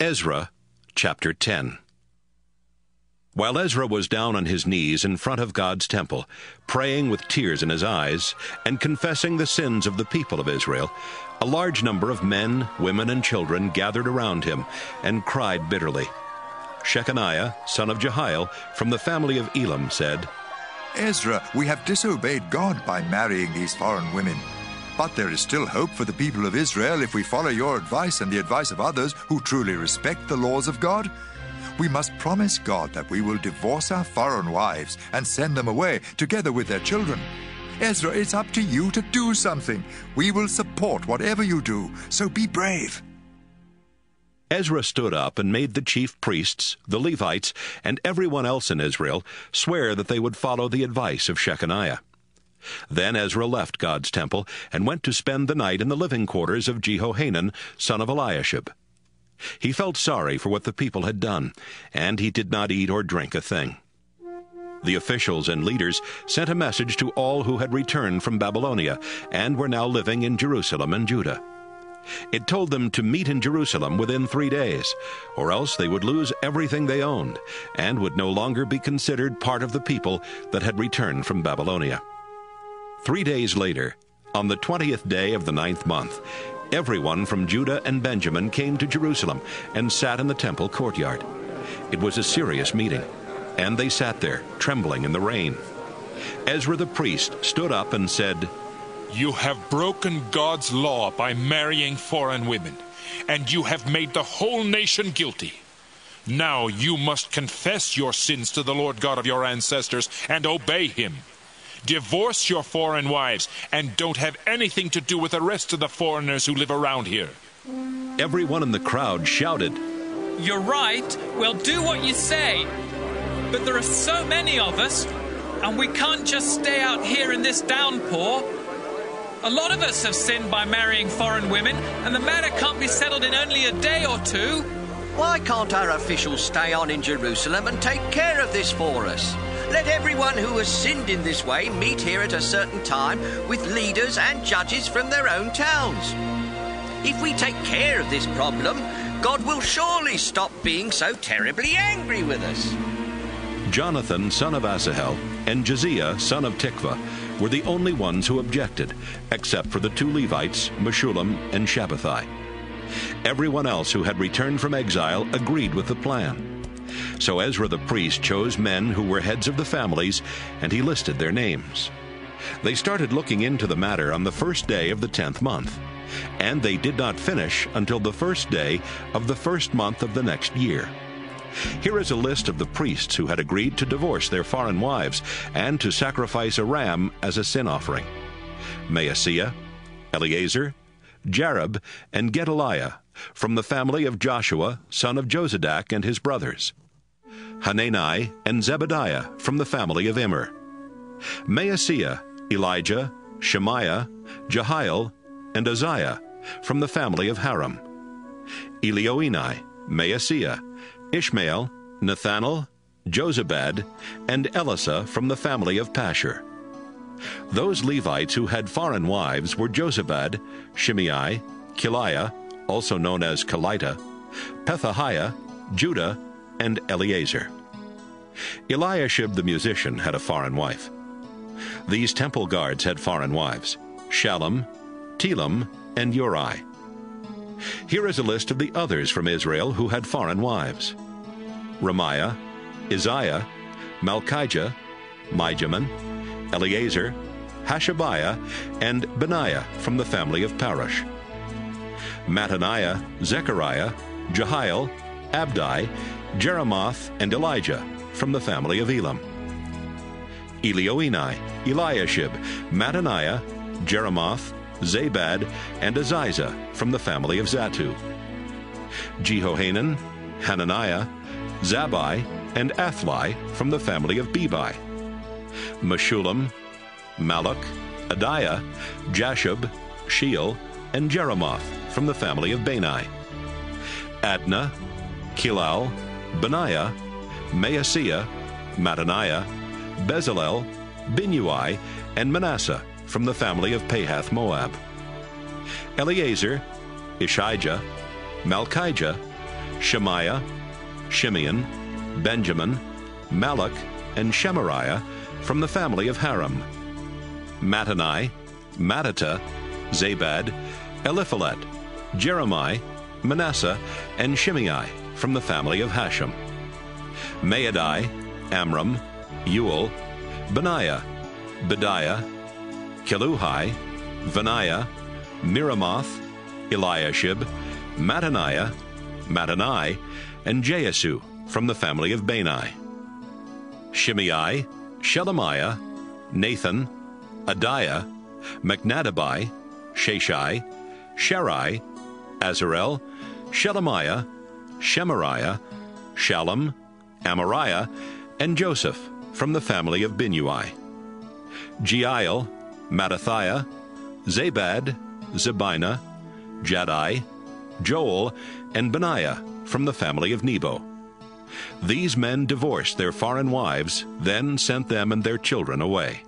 Ezra chapter 10 While Ezra was down on his knees in front of God's temple, praying with tears in his eyes, and confessing the sins of the people of Israel, a large number of men, women, and children gathered around him and cried bitterly. Shechaniah, son of Jehiel, from the family of Elam, said, Ezra, we have disobeyed God by marrying these foreign women. But there is still hope for the people of Israel if we follow your advice and the advice of others who truly respect the laws of God. We must promise God that we will divorce our foreign wives and send them away together with their children. Ezra, it's up to you to do something. We will support whatever you do, so be brave. Ezra stood up and made the chief priests, the Levites, and everyone else in Israel swear that they would follow the advice of Shechaniah. Then Ezra left God's temple and went to spend the night in the living quarters of Jehohanan, son of Eliashib. He felt sorry for what the people had done, and he did not eat or drink a thing. The officials and leaders sent a message to all who had returned from Babylonia and were now living in Jerusalem and Judah. It told them to meet in Jerusalem within three days, or else they would lose everything they owned and would no longer be considered part of the people that had returned from Babylonia. Three days later, on the twentieth day of the ninth month, everyone from Judah and Benjamin came to Jerusalem and sat in the temple courtyard. It was a serious meeting, and they sat there, trembling in the rain. Ezra the priest stood up and said, You have broken God's law by marrying foreign women, and you have made the whole nation guilty. Now you must confess your sins to the Lord God of your ancestors and obey him. Divorce your foreign wives and don't have anything to do with the rest of the foreigners who live around here. Everyone in the crowd shouted, You're right, we'll do what you say. But there are so many of us, and we can't just stay out here in this downpour. A lot of us have sinned by marrying foreign women, and the matter can't be settled in only a day or two. Why can't our officials stay on in Jerusalem and take care of this for us? Let everyone who has sinned in this way meet here at a certain time with leaders and judges from their own towns. If we take care of this problem, God will surely stop being so terribly angry with us. Jonathan, son of Asahel, and Josiah, son of Tikvah, were the only ones who objected, except for the two Levites, Meshullam and Shabbethai. Everyone else who had returned from exile agreed with the plan. So Ezra the priest chose men who were heads of the families, and he listed their names. They started looking into the matter on the first day of the tenth month, and they did not finish until the first day of the first month of the next year. Here is a list of the priests who had agreed to divorce their foreign wives and to sacrifice a ram as a sin offering Maaseiah, Eleazar, Jarib, and Gedaliah, from the family of Joshua, son of Jozadak, and his brothers. Hanani and Zebadiah, from the family of Immer. Maaseiah, Elijah, Shemaiah, Jehiel, and Uzziah, from the family of Haram. Elioenai, Maaseiah, Ishmael, Nethanel, Jozabad, and Elasah from the family of Pashhur. Those Levites who had foreign wives were Jozabad, Shimei, Kelaiah, also known as Kelita, Pethahiah, Judah, and Eleazar. Eliashib the musician had a foreign wife. These temple guards had foreign wives, Shallum, Telem, and Uri. Here is a list of the others from Israel who had foreign wives. Ramiah, Izziah, Malchijah, Mijamin, Eleazar, Hashabiah, and Benaiah from the family of Parosh. Mattaniah, Zechariah, Jehiel, Abdi, Jeremoth, and Elijah from the family of Elam. Elioenai, Eliashib, Mattaniah, Jeremoth, Zabad, and Aziza from the family of Zattu. Jehohanan, Hananiah, Zabbai, and Athlai from the family of Bebai. Meshullam, Malluch, Adaiah, Jashub, Sheal, and Jeremoth from the family of Bani. Adnah, Chelal, Benaiah, Maaseiah, Mattaniah, Bezalel, Binnui, and Manasseh from the family of Pahath Moab. Eleazar, Isshijah, Malchijah, Shemaiah, Shimeon, Benjamin, Malluch, and Shemariah from the family of Haram. Mattenai, Mattattah, Zabad, Eliphelet, Jeremiah, Manasseh, and Shimei from the family of Hashum. Maadai, Amram, Uel, Benaiah, Bedeiah, Cheluhi, Vaniah, Meremoth, Eliashib, Mattaniah, Mattenai, and Jaasu from the family of Bani. Shimei, Shelemiah, Nathan, Adaiah, Machnadebai, Shashai, Sharai, Azarel, Shelemiah, Shemariah, Shallum, Amariah, and Joseph from the family of Binnui. Jeiel, Mattithiah, Zabad, Zebina, Jaddai, Joel, and Benaiah from the family of Nebo. These men divorced their foreign wives, then sent them and their children away.